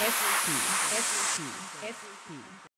ST, ST, ST.